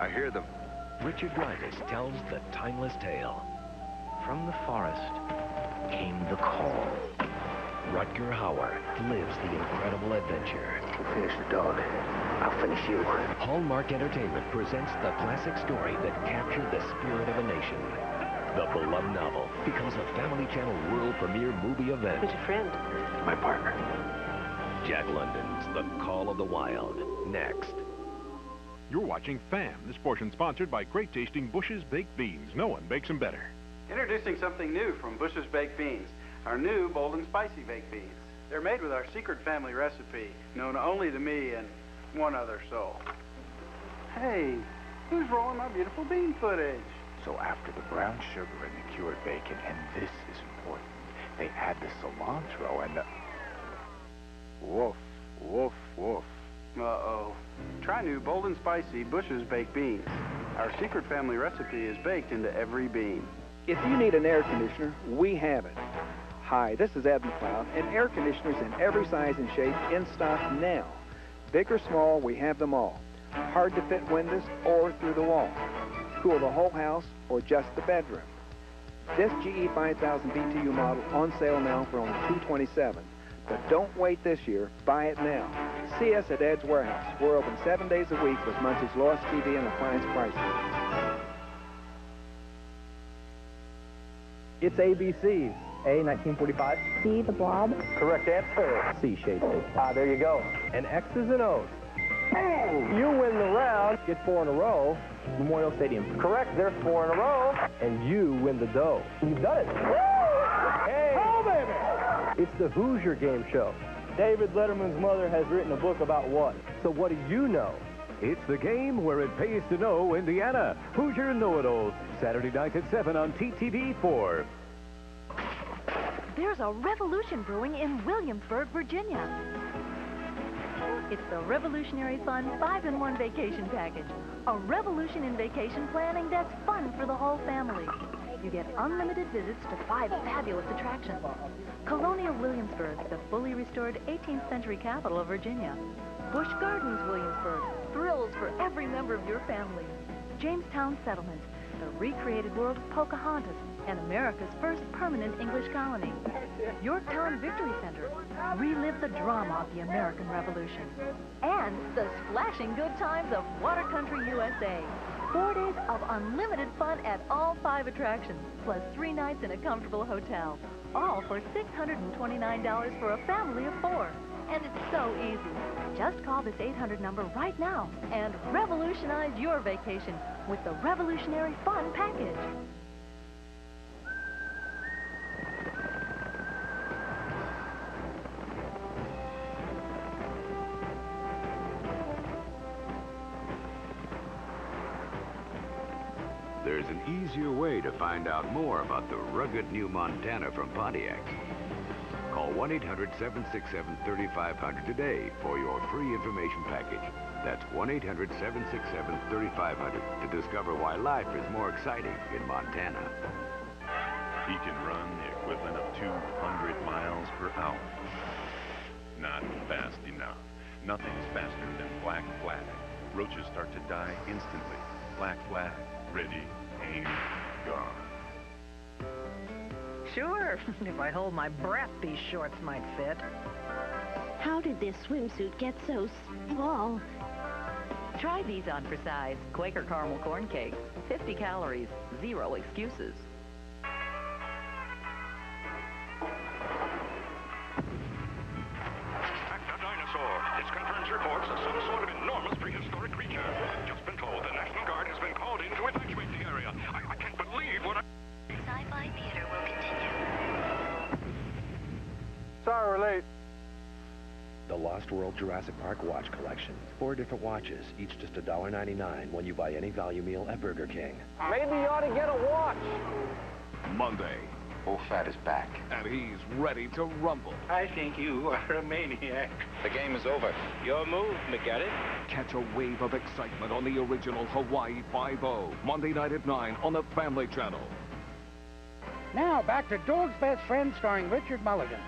I hear them. Richard Dreyfuss tells the timeless tale. From the forest came the call. Rutger Hauer lives the incredible adventure. Finish the dog. I'll finish you. Hallmark Entertainment presents the classic story that captured the spirit of a nation. The beloved novel becomes a Family Channel world premiere movie event. Who's your friend? My partner. Jack London's The Call of the Wild. Next. You're watching FAM. This portion sponsored by great tasting Bush's Baked Beans. No one bakes them better. Introducing something new from Bush's Baked Beans, our new bold and spicy baked beans. They're made with our secret family recipe, known only to me and one other soul. Hey, who's rolling my beautiful bean footage? So after the brown sugar and the cured bacon, and this is important, they add the cilantro and the... Try new bold and spicy Bush's Baked Beans. Our secret family recipe is baked into every bean. If you need an air conditioner, we have it. Hi, this is Ed McLeod, and air conditioners in every size and shape in stock now. Big or small, we have them all. Hard to fit windows or through the wall. Cool the whole house or just the bedroom. This GE 5000 BTU model on sale now for only 227. But don't wait this year, buy it now. See us at Ed's Warehouse. We're open seven days a week with Munch's Lost TV and appliance prices. It's ABCs. A, 1945. C, the blob. Correct answer. C, shade Ah, there you go. And X's and O's. You win the round, get four in a row. Memorial Stadium. Correct, there's four in a row. And you win the dough. You've done it. Hey! Oh, baby! It's the Hoosier Game Show. David Letterman's mother has written a book about what? So what do you know? It's the game where it pays to know Indiana. Hoosier Know-It-Alls. Saturday night at 7 on TTV4. There's a revolution brewing in Williamsburg, Virginia. It's the Revolutionary Fun 5-in-1 vacation package. A revolution in vacation planning that's fun for the whole family. You get unlimited visits to five fabulous attractions. Colonial Williamsburg, the fully restored 18th century capital of Virginia. Busch Gardens, Williamsburg, thrills for every member of your family. Jamestown Settlement, the recreated world of Pocahontas, and America's first permanent English colony. Yorktown Victory Center, relive the drama of the American Revolution. And the splashing good times of Water Country, USA. Four days of unlimited fun at all five attractions, plus three nights in a comfortable hotel. All for $629 for a family of four. And it's so easy. Just call this 800 number right now and revolutionize your vacation with the Revolutionary Fun Package. There's an easier way to find out more about the rugged new Montana from Pontiac. Call 1-800-767-3500 today for your free information package. That's 1-800-767-3500 to discover why life is more exciting in Montana. He can run the equivalent of 200 miles per hour. Not fast enough. Nothing's faster than Black Flag. Roaches start to die instantly. Black Flag. Ready, aim, gone. Sure. if I hold my breath, these shorts might fit. How did this swimsuit get so small? Try these on for size. Quaker caramel corn cakes. 50 calories. Zero excuses. Lost World Jurassic Park Watch Collection. Four different watches, each just $1.99 when you buy any value meal at Burger King. Maybe you ought to get a watch. Monday. Wo Fat is back. And he's ready to rumble. I think you are a maniac. The game is over. Your move, McGarrett. Catch a wave of excitement on the original Hawaii Five-O. Monday night at 9 on the Family Channel. Now, back to Dog's Best Friend starring Richard Mulligan.